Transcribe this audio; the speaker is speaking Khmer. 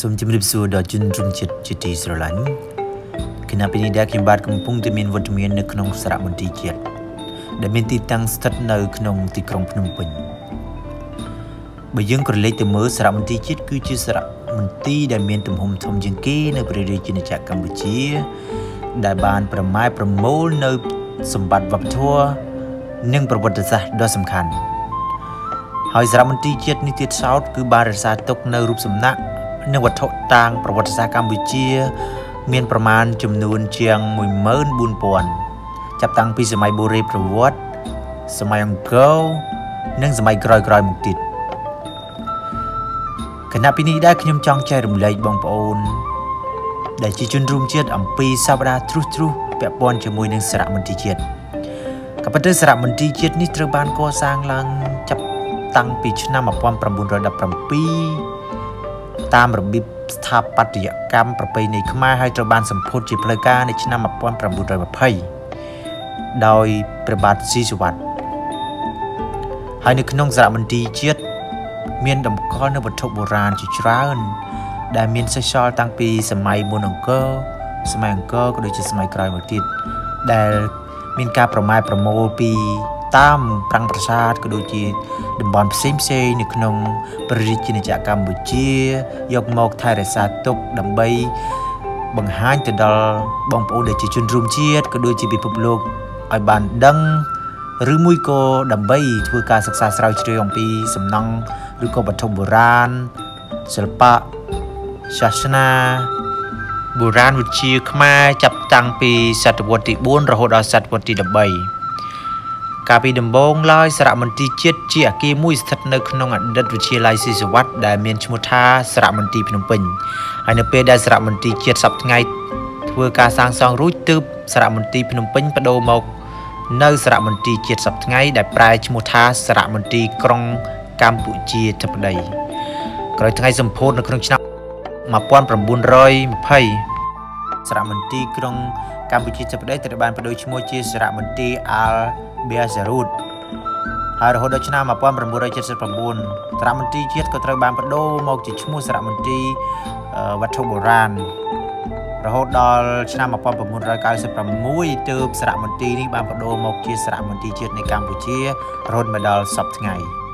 សូមជម្រាបសួរដល់ជនរួមជាតិជាទីស្រឡាញ់គណៈពេលនេះដែលខ្ញុំបាទកំពុងតែមានវត្តមាននៅក្នុងសារមន្ទីរជាតិដែលមានទីតាំងស្ថិតនៅក្នុងទីក្រុងភ្នំពេញបើយើងក្រឡេកទៅមើលសារមន្ទីរជាតិគឺជាសារមន្ទីរដែលមានទំហំធំជាងគេនៅព្រះរាជាណាចក្រកម្ពុជា ដែលបានប្រម៉ែប្រមូលនៅសម្បត្តិវប្បធម៌និងប្រវត្តិសាស្ត្រដ៏សំខាន់ហើយសារមន្ទីរជាតិនេះទៀតសោតគឺបានរក្សាទុកនៅរូបសំណាក និងវត្ថុតាងប្រវត្តិសាស្ត្រកម្ពុជា មានប្រមាណចំនួនជាង14000ចាប់តាំងពីសម័យបុរេប្រវត្តិសម័យអង្គរនិងសម័យក្រោយៗមកទៀតគណៈពីនេះដែរខ្ញុំចង់ចែករំលែកបងប្អូន ដែលជាជនរួមជាតិអំពីសប្តាហ៍ទ្រុសទ្រុសពាក់ព័ន្ធជាមួយនឹងសារមន្ទីរជាតិក៏ប៉ុន្តែសារមន្ទីរជាតិនេះត្រូវបានកសាងឡើងចាប់តាំងពីឆ្នាំ1917 តាមរបៀបស្ថាបត្យកម្មប្រពៃណីខ្មែរហើយត្រូវបានសម្ពោធជាផ្លូវការនៅឆ្នាំ1920ដោយព្រះបាទស៊ីសុវត្ថិហើយនៅក្នុងសារមន្ទីរជាតិមានតម្កល់នៅវត្ថុបុរាណជាច្រើន ដែលមានសេសសល់តាំងពីសម័យមុនអង្គរសម័យអង្គរក៏ដូចជាសម័យក្រោយមកទៀតដែលមានការប្រម៉ែប្រមូលពី តាមប្រាំងប្រាសាទក៏ដូចជាតំបន់ផ្សេងផ្សេងនៅក្នុងព្រះរាជាណាចក្រកម្ពុជា យកមកថែរក្សាទុកដើម្បីបង្ហាញទៅដល់បងប្អូនដែលជាជនរួមជាតិក៏ដូចជាពិភពលោកឲ្យបានដឹងឬមួយក៏ដើម្បីធ្វើការសិក្សាស្រាវជ្រាវអំពីសំណង់ឬក៏វត្ថុបុរាណសិល្បៈសាសនាបុរាណវិទ្យាខ្មែរចាប់តាំងពីសតវត្សទី4រហូតដល់សតវត្សទី13 កាលពីដំបូងឡើយសារមន្ទីរជាតិជាអគារមួយស្ថិតនៅក្នុងអតីតវិទ្យាល័យស៊ីសវត្តដែលមានឈ្មោះថាសារមន្ទីរភ្នំពេញហើយនៅពេលដែលសារមន្ទីរជាតិសប្តាហ៍ថ្ងៃធ្វើការសាងសង់រួចទើបសារមន្ទីរភ្នំពេញបដូរមក នៅសារមន្ទីរជាតិសប្តាហ៍ថ្ងៃដែលប្រែឈ្មោះថាសារមន្ទីរក្រុងកម្ពុជាធិបតីក្រោយថ្ងៃសម្ពោធនៅក្នុងឆ្នាំ1920 សារមន្ទីរក្រុងកម្ពុជាធិបតីត្រូវបានបដូរឈ្មោះជាសារមន្ទីរអាល់បៀសារ៉ូតហើយរហូតដល់ឆ្នាំ1979សារមន្ទីរជាតិក៏ត្រូវបានបដូរមកជាឈ្មោះសារមន្ទីរវត្ថុបុរាណរហូតដល់ឆ្នាំ1996ទើបសារមន្ទីរនេះបានបដូរមកជាសារមន្ទីរជាតិនៃកម្ពុជារហូតមកដល់សពថ្ងៃ។